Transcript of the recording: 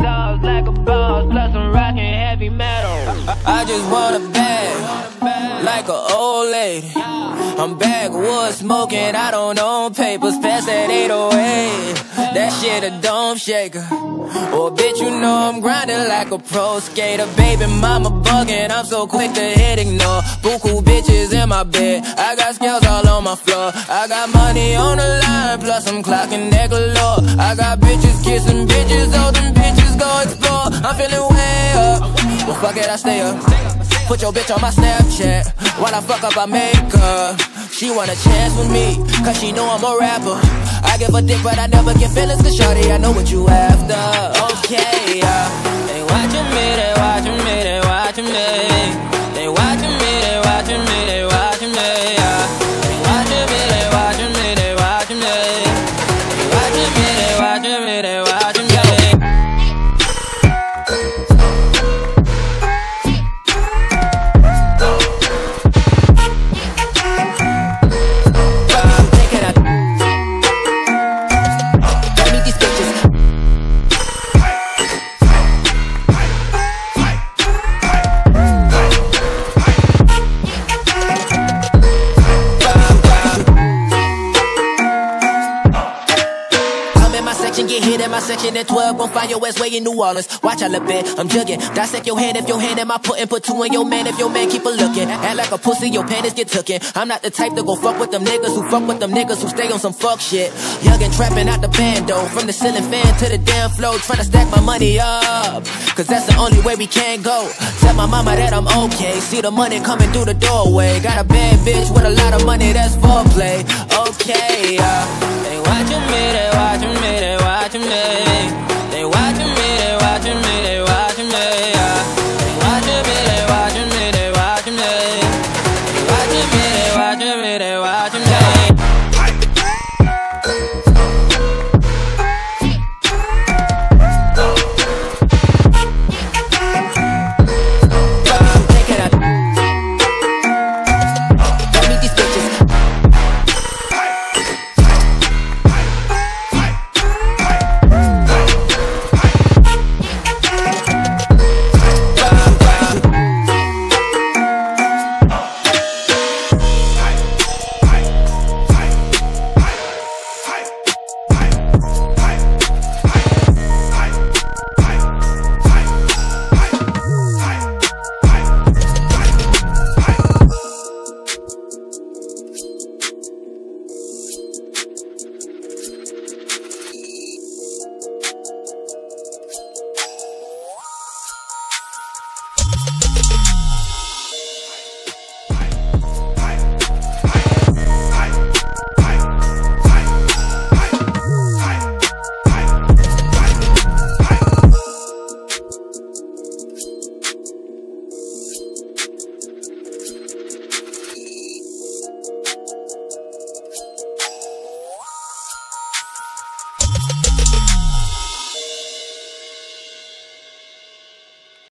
like a boss, plus I'm rocking heavy metal. I just want a bag, like an old lady. I'm backwood smoking, I don't own papers, pass that 808. That shit a dome shaker. Oh, bitch, you know I'm grinding like a pro skater. Baby mama bugging, I'm so quick to hit ignore. Buku bitches in my bed, I got scales all on my floor. I got money on the line, plus I'm clocking that galore. I got bitches kissing bitches, all them bitches go explore. I'm feeling way up, well, fuck it, I stay up. Put your bitch on my Snapchat While I fuck up, I make her She want a chance with me Cause she know I'm a rapper I give a dick, but I never get feelings Cause shawty, I know what you after. Okay, Get hit in my section at 12. Gon' find your ass way in New Orleans. Watch out look bit, I'm jugging. Dissect your hand if your hand in my putting. Put two in your man if your man keep a looking. Act like a pussy, your panties get tooken. I'm not the type to go fuck with them niggas who fuck with them niggas who stay on some fuck shit. Young trapping out the bando. From the ceiling fan to the damn floor. Trying to stack my money up. Cause that's the only way we can go. Tell my mama that I'm okay. See the money coming through the doorway. Got a bad bitch with a lot of money, that's foreplay. Okay, uh,